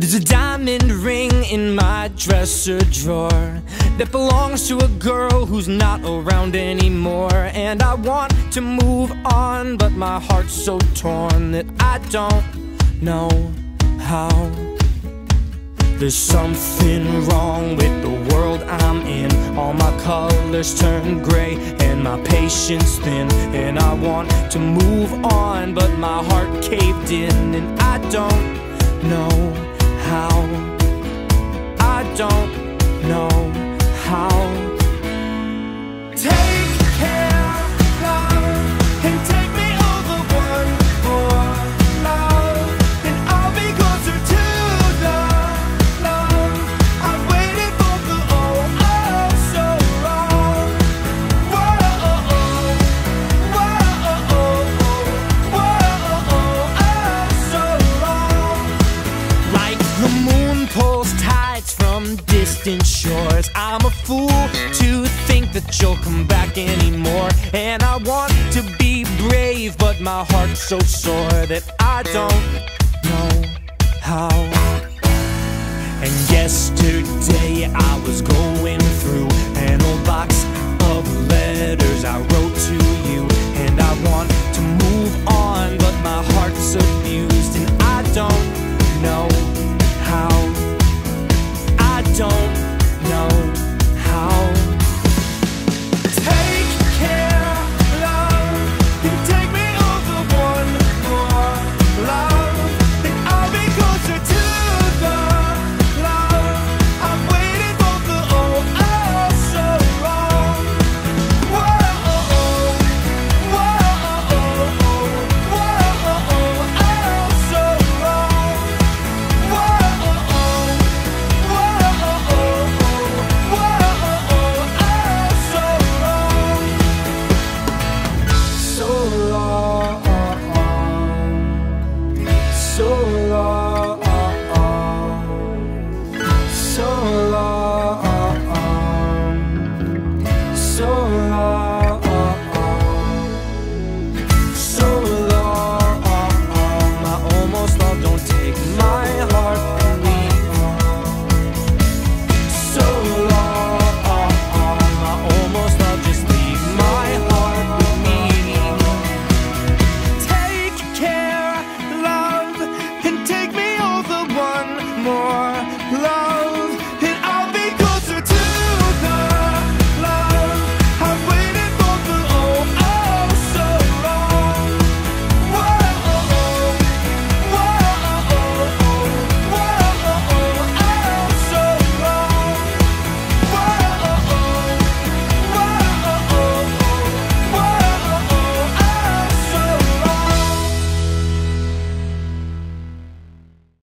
There's a diamond ring in my dresser drawer that belongs to a girl who's not around anymore. And I want to move on, but my heart's so torn that I don't know how. There's something wrong with the world I'm in. All my colors turn gray and my patience thin. And I want to move on, but my heart caved in, and I don't know pulls tides from distant shores. I'm a fool to think that you'll come back anymore. And I want to be brave, but my heart's so sore that I don't know how. And yesterday